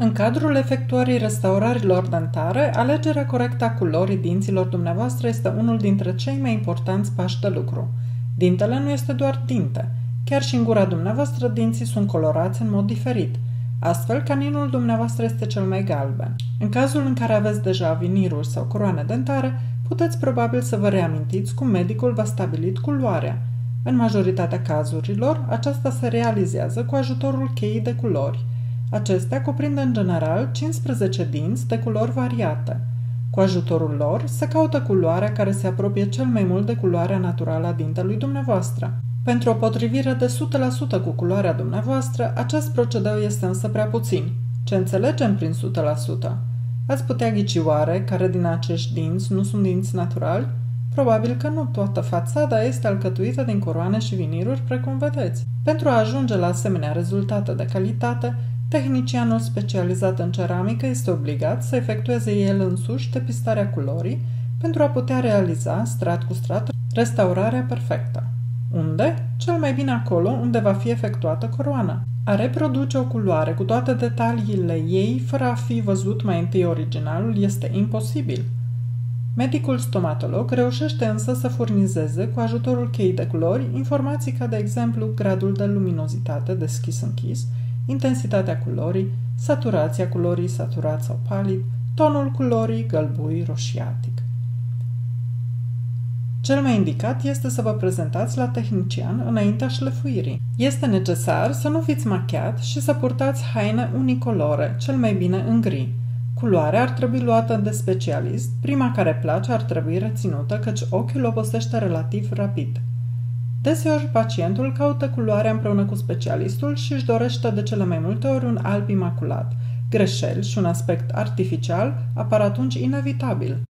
În cadrul efectuării restaurărilor dentare, alegerea corectă a culorii dinților dumneavoastră este unul dintre cei mai importanți pași de lucru. Dintele nu este doar dinte. Chiar și în gura dumneavoastră dinții sunt colorați în mod diferit. Astfel, caninul dumneavoastră este cel mai galben. În cazul în care aveți deja viniruri sau coroane dentare, puteți probabil să vă reamintiți cum medicul v-a stabilit culoarea. În majoritatea cazurilor, aceasta se realizează cu ajutorul cheii de culori – Acestea cuprind în general 15 dinți de culori variate. Cu ajutorul lor se caută culoarea care se apropie cel mai mult de culoarea naturală a dintelui dumneavoastră. Pentru o potrivire de 100% cu culoarea dumneavoastră, acest procedeu este însă prea puțin. Ce înțelegem prin 100%? Ați putea ghici oare care din acești dinți nu sunt dinți naturali? Probabil că nu toată fațada este alcătuită din coroane și viniruri, precum vedeți. Pentru a ajunge la asemenea rezultate de calitate, Tehnicianul specializat în ceramică este obligat să efectueze el însuși depistarea culorii pentru a putea realiza, strat cu strat, restaurarea perfectă. Unde? Cel mai bine acolo unde va fi efectuată coroana. A reproduce o culoare cu toate detaliile ei fără a fi văzut mai întâi originalul este imposibil. Medicul stomatolog reușește însă să furnizeze, cu ajutorul cheii de culori, informații ca de exemplu gradul de luminozitate deschis-închis, intensitatea culorii, saturația culorii saturat sau palid, tonul culorii gălbui roșiatic. Cel mai indicat este să vă prezentați la tehnician înaintea șlefuirii. Este necesar să nu fiți machiat și să purtați haine unicolore, cel mai bine în gri. Culoarea ar trebui luată de specialist, prima care place ar trebui reținută, căci ochiul obosește relativ rapid. Deseori, pacientul caută culoarea împreună cu specialistul și își dorește de cele mai multe ori un alb imaculat. Greșeli și un aspect artificial apar atunci inevitabil.